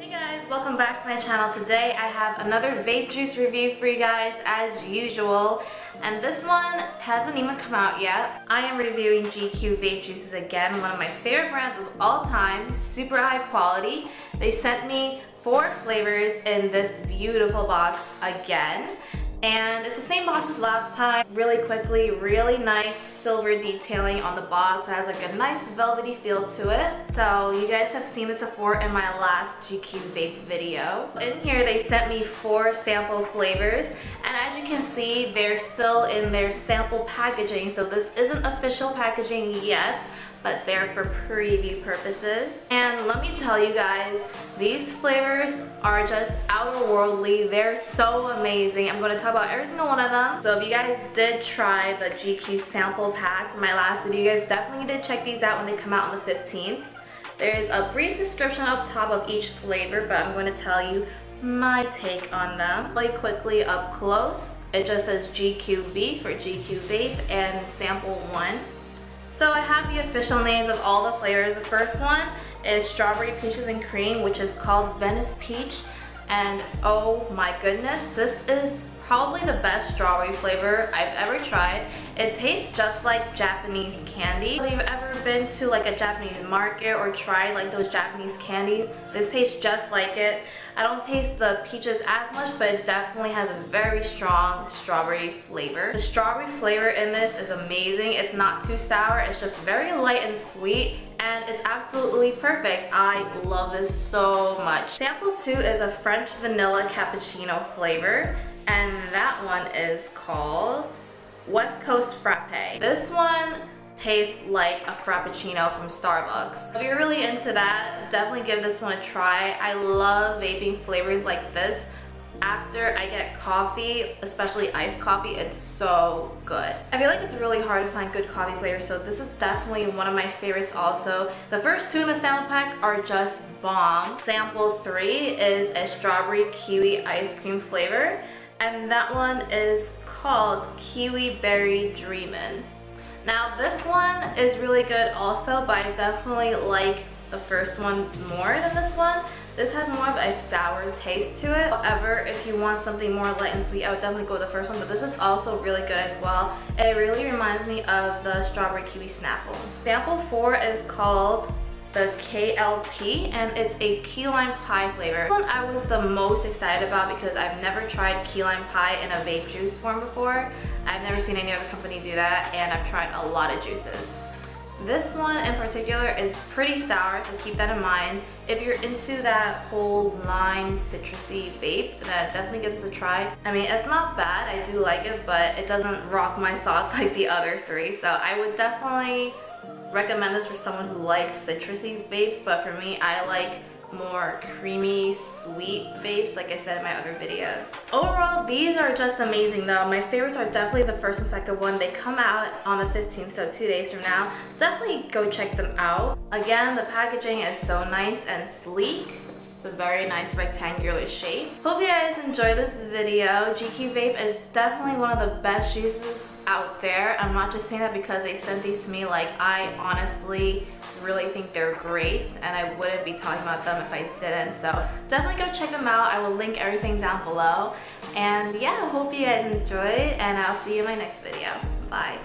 Hey guys, welcome back to my channel. Today I have another vape juice review for you guys as usual. And this one hasn't even come out yet. I am reviewing GQ vape juices again, one of my favorite brands of all time, super high quality. They sent me four flavors in this beautiful box again and it's the same box as last time. Really quickly, really nice silver detailing on the box. It has like a nice velvety feel to it. So you guys have seen this before in my last GQ vape video. In here they sent me four sample flavors and as you can see they're still in their sample packaging so this isn't official packaging yet but they're for preview purposes. And let me tell you guys, these flavors are just outerworldly. They're so amazing. I'm going to talk about every single one of them. So if you guys did try the GQ sample pack, in my last video, you guys definitely need to check these out when they come out on the 15th. There's a brief description up top of each flavor, but I'm going to tell you my take on them. Really quickly up close, it just says GQV for GQ Vape and sample 1. So I have the official names of all the flavors. The first one is Strawberry Peaches and Cream, which is called Venice Peach. And oh my goodness, this is probably the best strawberry flavor I've ever tried. It tastes just like Japanese candy. If you've ever been to like a Japanese market or tried like those Japanese candies, this tastes just like it. I don't taste the peaches as much, but it definitely has a very strong strawberry flavor. The strawberry flavor in this is amazing. It's not too sour, it's just very light and sweet and it's absolutely perfect. I love this so much. Sample 2 is a French vanilla cappuccino flavor and that one is called West Coast Frappe. This one tastes like a Frappuccino from Starbucks. If you're really into that, definitely give this one a try. I love vaping flavors like this. After I get coffee, especially iced coffee, it's so good. I feel like it's really hard to find good coffee flavors, so this is definitely one of my favorites also. The first two in the sample pack are just bomb. Sample three is a strawberry kiwi ice cream flavor and that one is called Kiwi Berry Dreamin'. Now this one is really good also, but I definitely like the first one more than this one. This has more of a sour taste to it. However, if you want something more light and sweet, I would definitely go with the first one, but this is also really good as well. It really reminds me of the Strawberry Kiwi Snapple. Sample 4 is called the KLP and it's a key lime pie flavor. This one I was the most excited about because I've never tried key lime pie in a vape juice form before. I've never seen any other company do that and I've tried a lot of juices. This one in particular is pretty sour, so keep that in mind. If you're into that whole lime citrusy vape, then definitely give this a try. I mean, it's not bad, I do like it, but it doesn't rock my socks like the other three, so I would definitely recommend this for someone who likes citrusy vapes, but for me, I like more creamy, sweet vapes like I said in my other videos. Overall, these are just amazing though. My favorites are definitely the first and second one. They come out on the 15th, so two days from now. Definitely go check them out. Again, the packaging is so nice and sleek. It's a very nice rectangular shape. Hope you guys enjoy this video. GQ Vape is definitely one of the best juices out there. I'm not just saying that because they sent these to me. Like, I honestly really think they're great and I wouldn't be talking about them if I didn't. So definitely go check them out. I will link everything down below. And yeah, hope you guys enjoyed and I'll see you in my next video. Bye.